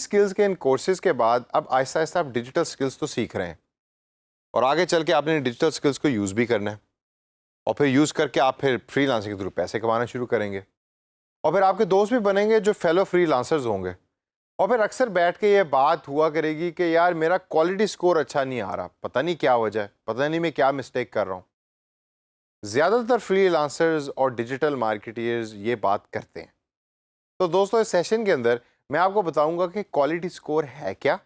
Skills के इन courses के बाद अब आहिस्ता आहिस्ता आप डिजिटल स्किल्स तो सीख रहे हैं। और आगे चल के आपने डिजिटल स्किल्स को यूज़ भी करना है। और फिर यूज़ करके आप फिर फ्री के थ्रू पैसे कमाना शुरू करेंगे। और फिर आपके दोस्त भी बनेंगे जो फेलो फ्री होंगे। और फिर अक्सर बैठ के ये बात हुआ करेगी कि यार मेरा क्वालिटी स्कोर अच्छा नहीं आ रहा। पता नहीं क्या वजह पता नहीं मैं क्या मिस्टेक कर रहा हूँ। ज़्यादातर फ्री और डिजिटल मार्केटियर्स ये बात करते हैं। तो दोस्तों, इस सेशन के अंदर मैं आपको बताऊँगा कि क्वालिटी स्कोर है क्या,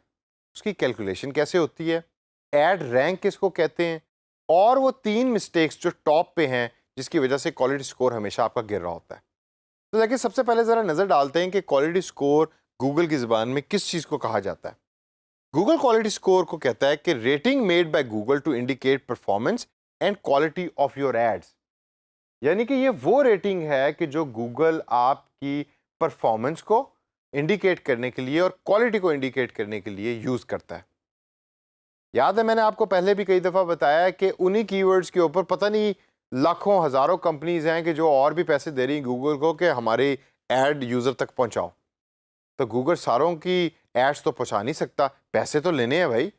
उसकी कैलकुलेशन कैसे होती है एड रैंक किसको कहते हैं, और वो तीन मिस्टेक्स जो टॉप पे हैं, जिसकी वजह से क्वालिटी स्कोर हमेशा आपका गिर रहा होता है। तो देखिए, सबसे पहले ज़रा नज़र डालते हैं कि क्वालिटी स्कोर गूगल की ज़बान में किस चीज़ को कहा जाता है। गूगल क्वालिटी स्कोर को कहता है कि rating made by Google to indicate performance and quality of your ads यानी कि ये वो रेटिंग है कि जो गूगल आपकी परफॉर्मेंस को इंडिकेट करने के लिए और क्वालिटी को इंडिकेट करने के लिए यूज़ करता है। याद है, मैंने आपको पहले भी कई दफ़ा बताया कि उन्हीं कीवर्ड्स के ऊपर पता नहीं लाखों, हज़ारों कंपनीज़ हैं कि जो और भी पैसे दे रही गूगल को कि हमारी एड यूज़र तक पहुंचाओ। तो गूगल सारों की एड्स तो पहुँचा नहीं सकता। पैसे तो लेने हैं भाई,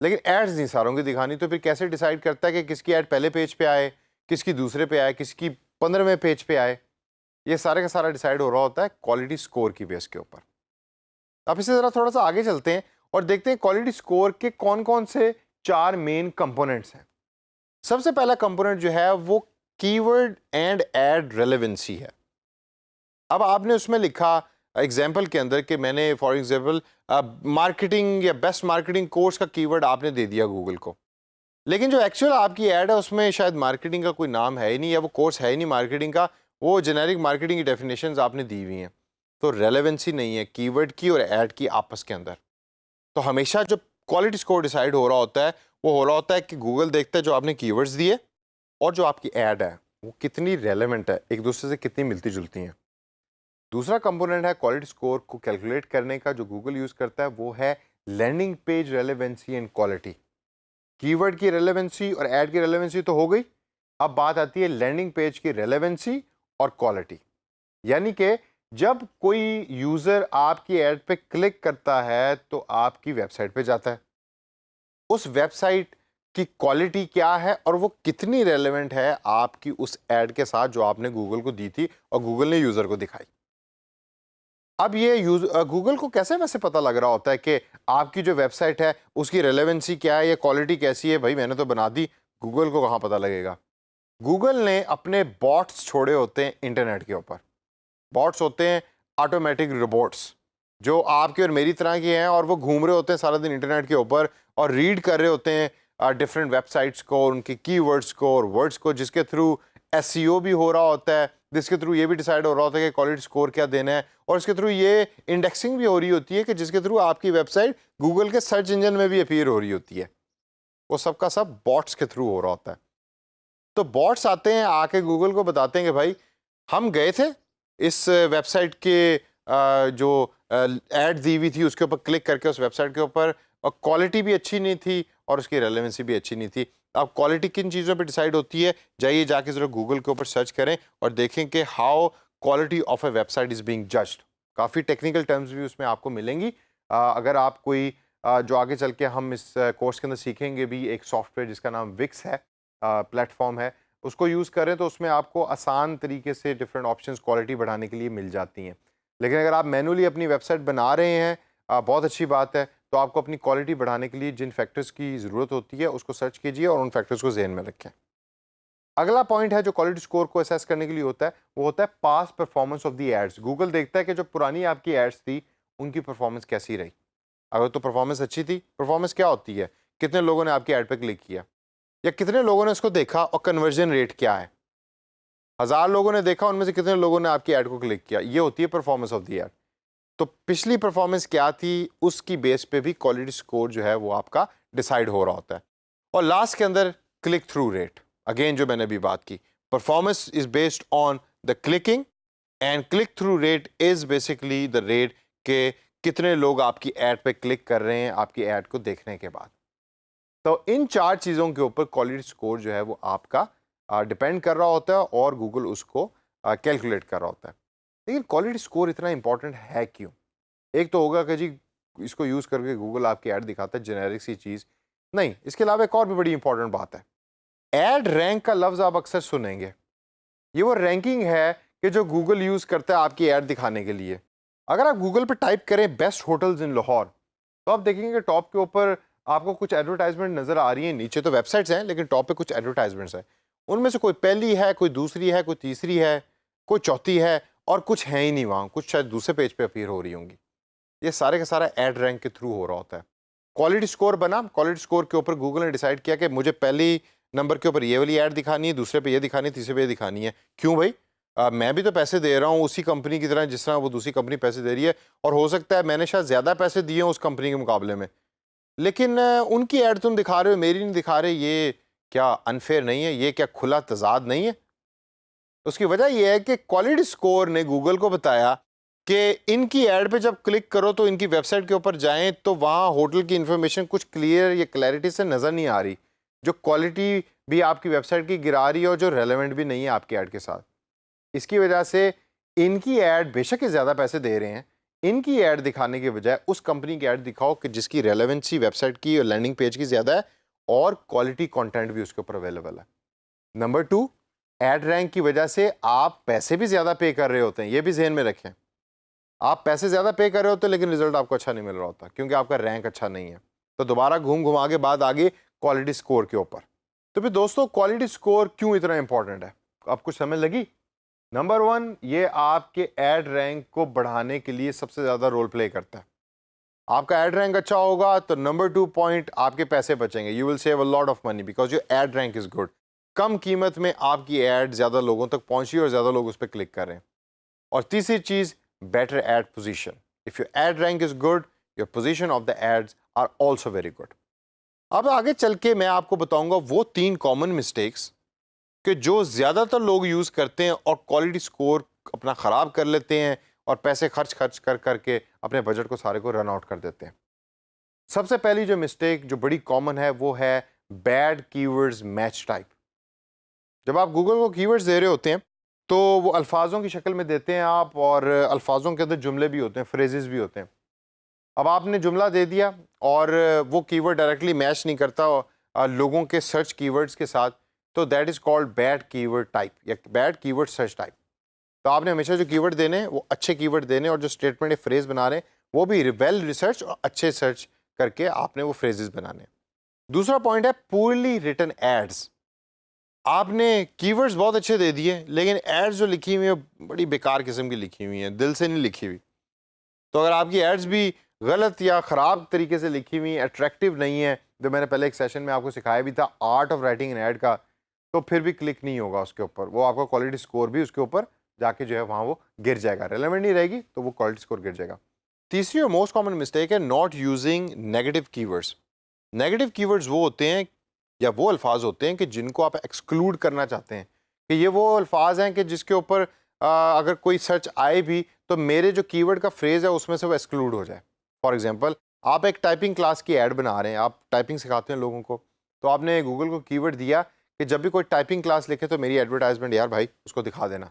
लेकिन एड्स नहीं सारों की दिखानी। तो फिर कैसे डिसाइड करता है कि किसकी एड पहले पेज पे आए, किसकी दूसरे पे आए, किसकी पंद्रहवें पेज पे आए? ये सारे का सारा डिसाइड हो रहा होता है क्वालिटी स्कोर की बेस के ऊपर। अब इसे ज़रा थोड़ा सा आगे चलते हैं और देखते हैं क्वालिटी स्कोर के कौन कौन से चार मेन कंपोनेंट्स हैं। सबसे पहला कंपोनेंट जो है वो कीवर्ड एंड एड रेलेवेंसी है। अब आपने उसमें लिखा एग्ज़ाम्पल के अंदर कि मैंने फॉर एग्ज़ाम्पल मार्केटिंग या बेस्ट मार्केटिंग कोर्स का कीवर्ड आपने दे दिया गूगल को। लेकिन जो एक्चुअल आपकी ऐड है उसमें शायद मार्केटिंग का कोई नाम है ही नहीं या वो कोर्स है ही नहीं मार्केटिंग का वो जेनेरिक मार्केटिंग की डेफिनेशन आपने दी हुई हैं। तो रेलेवेंसी नहीं है कीवर्ड की और ऐड की आपस के अंदर। तो हमेशा जो क्वालिटी स्कोर डिसाइड हो रहा होता है, वो हो रहा होता है कि गूगल देखता है जो आपने कीवर्ड्स दिए और जो आपकी एड है, वो कितनी रेलेवेंट है, एक दूसरे से कितनी मिलती जुलती हैं। दूसरा कंपोनेंट है क्वालिटी स्कोर को कैलकुलेट करने का जो गूगल यूज़ करता है, वो है landing page relevancy and quality keyword की रेलेवेंसी और ऐड की रेलेवेंसी तो हो गई। अब बात आती है लैंडिंग पेज की रेलेवेंसी और क्वालिटी यानी कि जब कोई यूज़र आपकी ऐड पे क्लिक करता है तो आपकी वेबसाइट पे जाता है। उस वेबसाइट की क्वालिटी क्या है और वो कितनी रेलेवेंट है आपकी उस ऐड के साथ जो आपने गूगल को दी थी और गूगल ने यूज़र को दिखाई? अब ये यूज़ गूगल को कैसे वैसे पता लग रहा होता है कि आपकी जो वेबसाइट है, उसकी रेलेवेंसी क्या है, या क्वालिटी कैसी है? भाई, मैंने तो बना दी। गूगल को कहाँ पता लगेगा? गूगल ने अपने बॉट्स छोड़े होते हैं इंटरनेट के ऊपर। बॉट्स होते हैं ऑटोमेटिक रोबोट्स जो आपके और मेरी तरह के हैं और वो घूम रहे होते हैं सारा दिन इंटरनेट के ऊपर और रीड कर रहे होते हैं डिफरेंट वेबसाइट्स को उनके कीवर्ड्स को और वर्ड्स को, जिसके थ्रू एस e भी हो रहा होता है, जिसके थ्रू ये भी डिसाइड हो रहा होता है कि क्वालिटी स्कोर क्या देना है और इसके थ्रू ये इंडेक्सिंग भी हो रही होती है कि जिसके थ्रू आपकी वेबसाइट गूगल के सर्च इंजन में भी अपीयर हो रही होती है। वो सबका सब बॉट्स के थ्रू हो रहा होता है। तो बॉट्स आते हैं आके गूगल को बताते हैं कि भाई हम गए थे इस वेबसाइट के जो एड दी हुई थी उसके ऊपर क्लिक करके उस वेबसाइट के ऊपर और क्वालिटी भी अच्छी नहीं थी और उसकी रेलेवेंसी भी अच्छी नहीं थी। अब क्वालिटी किन चीज़ों पे डिसाइड होती है? जाइए जाके ज़रा गूगल के ऊपर सर्च करें और देखें कि how quality of a website is being judged काफ़ी टेक्निकल टर्म्स भी उसमें आपको मिलेंगी। आ, अगर आप कोई आ, जो आगे चल के हम इस कोर्स के अंदर सीखेंगे भी एक सॉफ्टवेयर जिसका नाम विक्स है प्लेटफॉर्म है, उसको यूज़ करें तो उसमें आपको आसान तरीके से डिफरेंट ऑप्शन क्वालिटी बढ़ाने के लिए मिल जाती हैं। लेकिन अगर आप मैनुअली अपनी वेबसाइट बना रहे हैं बहुत अच्छी बात है तो आपको अपनी क्वालिटी बढ़ाने के लिए जिन फैक्टर्स की ज़रूरत होती है, उसको सर्च कीजिए और उन फैक्टर्स को जहन में रखें। अगला पॉइंट है जो क्वालिटी स्कोर को असेस करने के लिए होता है, वो होता है past performance of the ads Google देखता है कि जो पुरानी आपकी एड्स थी, उनकी परफॉर्मेंस कैसी रही। अगर तो परफॉर्मेंस अच्छी थी परफॉर्मेंस क्या होती है? कितने लोगों ने आपकी एड पर क्लिक किया? या कितने लोगों ने उसको देखा और कन्वर्जन रेट क्या है? हज़ार लोगों ने देखा, उनमें से कितने लोगों ने आपकी एड को क्लिक किया? ये होती है परफॉर्मेंस ऑफ़ दी एड तो पिछली परफॉर्मेंस क्या थी? उसकी बेस पे भी क्वालिटी स्कोर जो है वो आपका डिसाइड हो रहा होता है। और लास्ट के अंदर क्लिक थ्रू रेट अगेन जो मैंने अभी बात की performance is based on the clicking and click through rate is basically the rate के कितने लोग आपकी एड पे क्लिक कर रहे हैं, आपकी एड को देखने के बाद। तो इन चार चीज़ों के ऊपर क्वालिटी स्कोर जो है वो आपका डिपेंड कर रहा होता है और गूगल उसको कैलकुलेट कर रहा होता है। लेकिन क्वालिटी स्कोर इतना इंपॉर्टेंट है क्यों? एक तो होगा कि जी, इसको यूज़ करके गूगल आपकी ऐड दिखाता है जेनेरिक सी चीज़। नहीं, इसके अलावा एक और भी बड़ी इंपॉर्टेंट बात है। एड रैंक का लफ्ज़ आप अक्सर सुनेंगे। ये वो रैंकिंग है कि जो गूगल यूज़ करता है आपकी ऐड दिखाने के लिए। अगर आप गूगल पर टाइप करें बेस्ट होटल्स इन लाहौर तो आप देखेंगे कि टॉप के ऊपर आपको कुछ एडवर्टाइजमेंट नज़र आ रही है नीचे तो वेबसाइट्स हैं लेकिन टॉप पे कुछ एडवर्टाइजमेंट्स हैं। उनमें से कोई पहली है कोई दूसरी है कोई तीसरी है कोई चौथी है और कुछ है ही नहीं वहाँ। कुछ शायद दूसरे पेज पे अपीयर हो रही होंगी। ये सारे का सारा एड रैंक के थ्रू हो रहा होता है। क्वालिटी स्कोर बना। क्वालिटी स्कोर के ऊपर गूगल ने डिसाइड किया कि मुझे पहली नंबर के ऊपर ये वाली ऐड दिखानी है दूसरे पे ये दिखानी है तीसरे पे ये दिखानी है। क्यों भाई? आ, मैं भी तो पैसे दे रहा हूँ उसी कंपनी की तरह जिस तरह वो दूसरी कंपनी पैसे दे रही है। और हो सकता है मैंने शायद ज़्यादा पैसे दिए हैं उस कंपनी के मुकाबले में। लेकिन उनकी ऐड तुम दिखा रहे हो, मेरी नहीं दिखा रहे, ये क्या अनफेयर नहीं है, ये क्या खुला तजाद नहीं है? उसकी वजह यह है कि क्वालिटी स्कोर ने गूगल को बताया कि इनकी ऐड पे जब क्लिक करो तो इनकी वेबसाइट के ऊपर जाएँ तो वहाँ होटल की इन्फॉर्मेशन कुछ क्लियर या क्लैरिटी से नज़र नहीं आ रही, जो क्वालिटी भी आपकी वेबसाइट की गिरा रही है और जो रेलेवेंट भी नहीं है आपकी ऐड के साथ। इसकी वजह से इनकी ऐड बेशक ज़्यादा पैसे दे रहे हैं इनकी ऐड दिखाने के बजाय उस कंपनी की ऐड दिखाओ कि जिसकी रेलेवेंसी वेबसाइट की और लैंडिंग पेज की ज़्यादा है और क्वालिटी कंटेंट भी उसके ऊपर अवेलेबल है। नंबर टू एड रैंक की वजह से आप पैसे भी ज़्यादा पे कर रहे होते हैं, ये भी जहन में रखें। आप पैसे ज़्यादा पे कर रहे होते हैं, लेकिन रिज़ल्ट आपको अच्छा नहीं मिल रहा होता, क्योंकि आपका रैंक अच्छा नहीं है। तो दोबारा घूम घुमा के बाद आगे क्वालिटी स्कोर के ऊपर। तो फिर दोस्तों क्वालिटी स्कोर क्यों इतना इंपॉर्टेंट है? आपको समझ लगी नंबर वन ये आपके एड रैंक को बढ़ाने के लिए सबसे ज़्यादा रोल प्ले करता है। आपका एड रैंक अच्छा होगा तो नंबर टू पॉइंट आपके पैसे बचेंगे। You will save a lot of money because your ad rank is good कम कीमत में आपकी एड ज़्यादा लोगों तक पहुँची और ज़्यादा लोग उस पर क्लिक कर और तीसरी चीज़ better ad position. If your ad rank is good your position of the ads are also very good अब आगे चल के मैं आपको बताऊँगा वो तीन कॉमन मिस्टेक्स कि जो ज़्यादातर लोग यूज़ करते हैं और क्वालिटी स्कोर अपना ख़राब कर लेते हैं और पैसे खर्च खर्च कर, करके अपने बजट को सारे को रन आउट कर देते हैं। सबसे पहली जो मिस्टेक जो बड़ी कॉमन है, वो है बैड कीवर्ड्स मैच टाइप जब आप गूगल को कीवर्ड्स दे रहे होते हैं तो वो अल्फाजों की शक्ल में देते हैं आप और अल्फाजों के अंदर जुमले भी होते हैं फ्रेजेस भी होते हैं। अब आपने जुमला दे दिया और वो कीवर्ड डायरेक्टली मैच नहीं करता लोगों के सर्च कीवर्ड्स के साथ तो that is called bad keyword type या बैड कीवर्ड सर्च टाइप तो आपने हमेशा जो कीवर्ड देने हैं, वो अच्छे कीवर्ड देने और जो स्टेटमेंट या फ्रेज बना रहे हैं, वो भी वेल रिसर्च और अच्छे सर्च करके आपने वो फ्रेजेस बनाने दूसरा पॉइंट है पूरली रिटर्न एड्स आपने कीवर्ड्स बहुत अच्छे दे दिए, लेकिन एड्स जो लिखी हुई है, बड़ी बेकार किस्म की लिखी हुई हैं, दिल से नहीं लिखी हुई। तो अगर आपकी एड्स भी गलत या ख़राब तरीके से लिखी हुई अट्रैक्टिव नहीं है, जो मैंने पहले एक सेशन में आपको सिखाया भी था art of writing an ad का तो फिर भी क्लिक नहीं होगा उसके ऊपर। वो आपका क्वालिटी स्कोर भी उसके ऊपर जाके जो है वहाँ वो गिर जाएगा। रेलिवेंट नहीं रहेगी तो वो क्वालिटी स्कोर गिर जाएगा। तीसरी और मोस्ट कॉमन मिस्टेक है not using negative keywords negative keywords वो होते हैं या वो अल्फाज होते हैं कि जिनको आप एक्सक्लूड करना चाहते हैं। कि ये वो अल्फाज हैं कि जिसके ऊपर अगर कोई सर्च आए भी तो मेरे जो कीवर्ड का फ्रेज़ है उसमें से वो एक्सक्लूड हो जाए। फॉर एग्जांपल आप एक टाइपिंग क्लास की ऐड बना रहे हैं, आप टाइपिंग सिखाते हैं लोगों को। तो आपने गूगल को कीवर्ड दिया कि जब भी कोई टाइपिंग क्लास लिखे तो मेरी एडवर्टाइजमेंट यार भाई, उसको दिखा देना।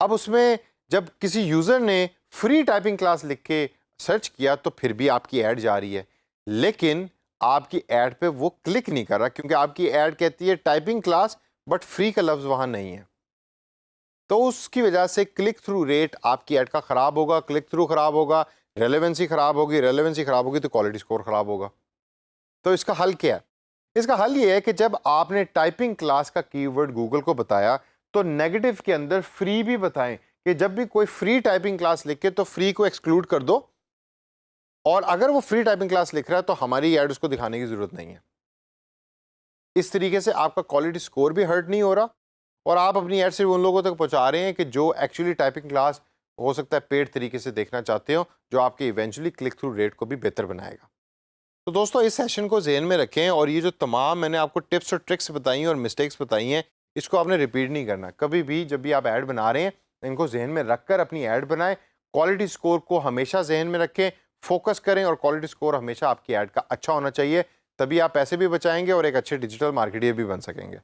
अब उसमें जब किसी यूज़र ने फ्री टाइपिंग क्लास लिख के सर्च किया तो फिर भी आपकी ऐड जा रही है। लेकिन आपकी ऐड पे वो क्लिक नहीं कर रहा, क्योंकि आपकी ऐड कहती है टाइपिंग क्लास बट फ्री का लफ्ज़ वहाँ नहीं है। तो उसकी वजह से क्लिक थ्रू रेट आपकी ऐड का ख़राब होगा क्लिक थ्रू ख़राब होगा रेलेवेंसी ख़राब होगी रेलेवेंसी ख़राब होगी तो क्वालिटी स्कोर ख़राब होगा। तो इसका हल क्या है? इसका हल ये है कि जब आपने टाइपिंग क्लास का कीवर्ड गूगल को बताया तो नेगेटिव के अंदर फ्री भी बताएँ कि जब भी कोई फ्री टाइपिंग क्लास लिखे तो फ्री को एक्सक्लूड कर दो। और अगर वो फ्री टाइपिंग क्लास लिख रहा है तो हमारी एड उसको दिखाने की ज़रूरत नहीं है। इस तरीके से आपका क्वालिटी स्कोर भी हर्ट नहीं हो रहा। और आप अपनी एड सिर्फ़ उन लोगों तक पहुँचा रहे हैं कि जो एक्चुअली टाइपिंग क्लास हो सकता है पेड तरीके से देखना चाहते हो, जो आपके इवेंचुअली क्लिक थ्रू रेट को भी बेहतर बनाएगा। तो दोस्तों, इस सेशन को जहन में रखें और ये जो तमाम मैंने आपको टिप्स और ट्रिक्स बताई हैं और मिस्टेक्स बताई हैं, इसको आपने रिपीट नहीं करना। कभी भी जब भी आप ऐड बना रहे हैं, इनको जहन में रख कर अपनी ऐड बनाएँ। क्वालिटी स्कोर को हमेशा जहन में रखें फोकस करें और क्वालिटी स्कोर हमेशा आपकी ऐड का अच्छा होना चाहिए, तभी आप पैसे भी बचाएँगे और एक अच्छे डिजिटल मार्केटियर भी बन सकेंगे।